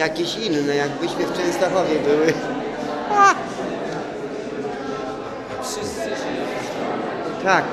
jakieś inne, jakbyśmy w Częstochowie były. Wszyscy żyją. Tak.